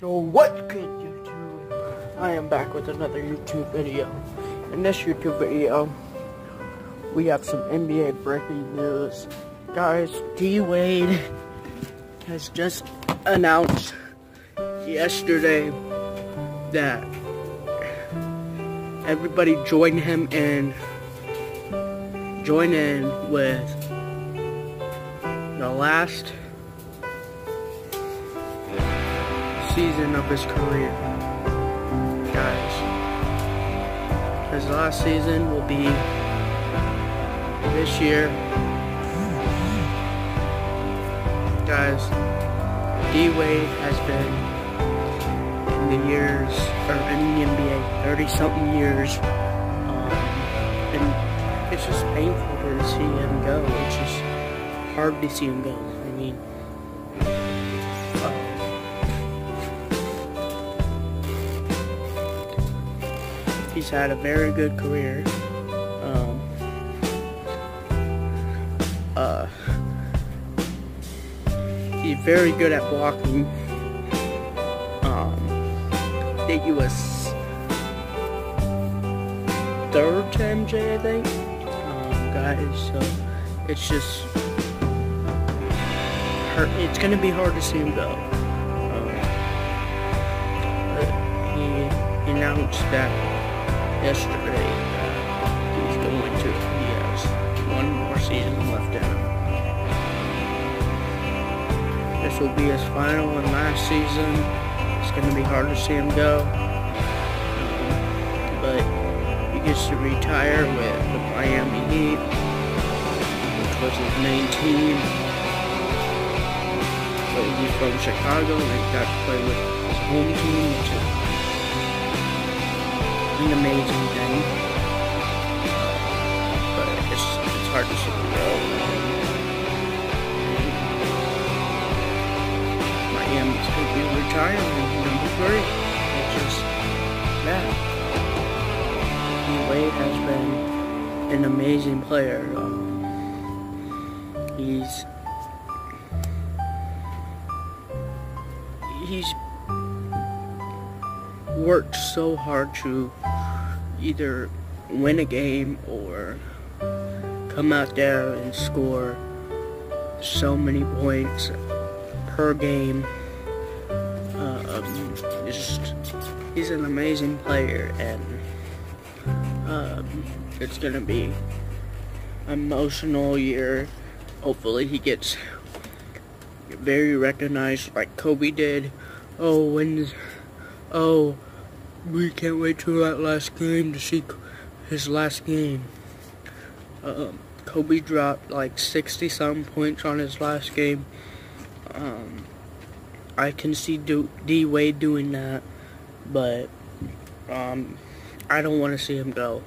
So what good YouTube? I am back with another YouTube video. In this YouTube video, we have some NBA breaking news. Guys, D-Wade has just announced yesterday that everybody join him in join in with the last season of his career. Guys, his last season will be this year. Guys, D-Wade has been in the years, or in the NBA, 30 something years. Um, and it's just painful to see him go. It's just hard to see him go. I mean, he's had a very good career. Um, uh, he's very good at blocking. Um, I think he was third MJ, I think. Um, guys, so it's just. It's gonna be hard to see him go. Um, he announced that yesterday that he's going to. He has one more season left in him. This will be his final and last season. It's going to be hard to see him go. But he gets to retire with the Miami Heat, which was his main team. But he's from Chicago and he got to play with his home team, an amazing thing. But it's, it's hard to see him go. Miami's going to be retiring number three. It's just that. Wade has been an amazing player. Um, he's he's worked so hard to either win a game or come out there and score so many points per game. Um, just he's an amazing player, and um, it's gonna be emotional year. Hopefully, he gets very recognized like Kobe did. Oh, when, oh, we can't wait till that last game to see his last game. Um, Kobe dropped like 60 some points on his last game. Um, I can see D Wade doing that, but um, I don't want to see him go,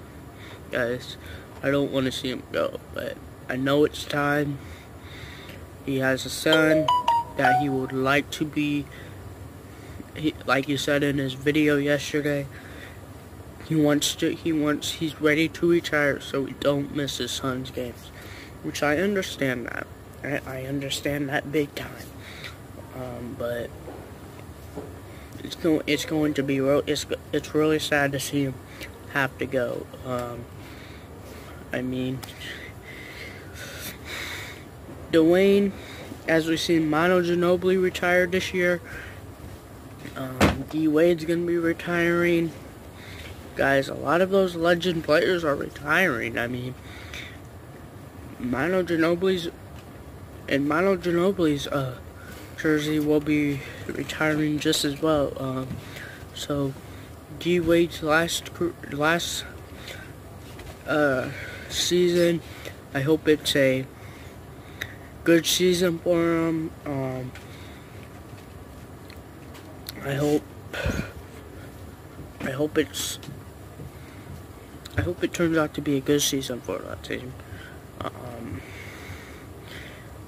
guys. I don't want to see him go, but I know it's time. He has a son that he would like to be he, like you said in his video yesterday, he wants to, he wants, he's ready to retire so he don't miss his son's games. Which I understand that. I, I understand that big time. Um, but it's going, it's going to be, real, it's, it's really sad to see him have to go. Um, I mean, Dwyane, as we've seen Manu Ginobili retired this year, D Wade's gonna be retiring. Guys, a lot of those legend players are retiring. I mean, Manu Ginobili's and Manu Ginobili's uh, jersey will be retiring just as well. Um, so, D Wade's last last uh, season, I hope it's a good season for him. Um, I hope I hope it's I hope it turns out to be a good season for that team. Um,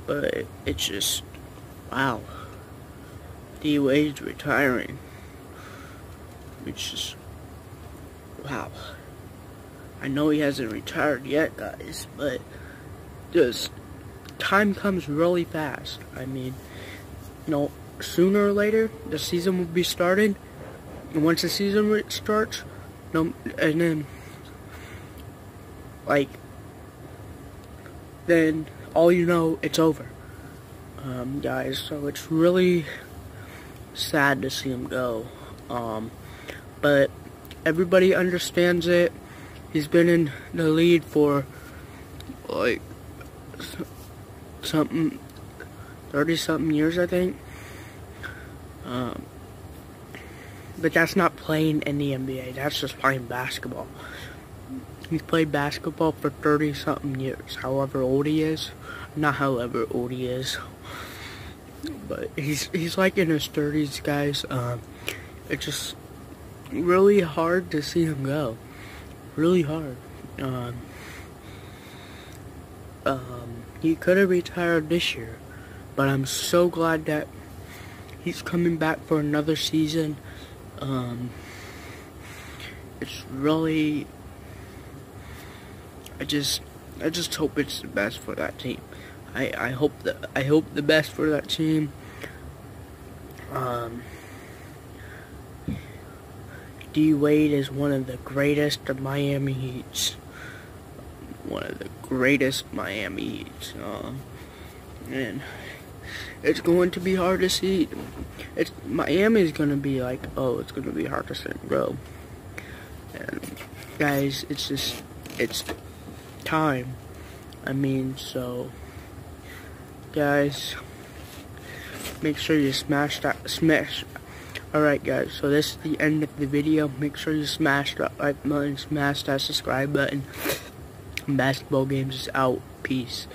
but it's just wow. D Wade's retiring. It's just wow. I know he hasn't retired yet, guys, but just time comes really fast. I mean, you know, sooner or later the season will be started. And once the season starts, no, and then like then all you know it's over, um, guys. So it's really sad to see him go. Um, but everybody understands it. He's been in the lead for like something 30 something years I think um, but that's not playing in the NBA that's just playing basketball. He's played basketball for 30 something years however old he is. Not however old he is. But he's he's like in his 30s guys. Um, it's just really hard to see him go. Really hard. Um, um, he could have retired this year, but I'm so glad that he's coming back for another season. Um, it's really, I just, I just hope it's the best for that team. I, I hope that I hope the best for that team. Um, D Wade is one of the greatest of Miami Heats one of the greatest Miami Heats. Um, and it's going to be hard to see. It's Miami's going to be like, oh, it's going to be hard to see grow. And guys, it's just, it's time. I mean, so, guys, make sure you smash that, smash. Alright guys, so this is the end of the video. Make sure you smash that like button, smash that subscribe button basketball games is out. Peace.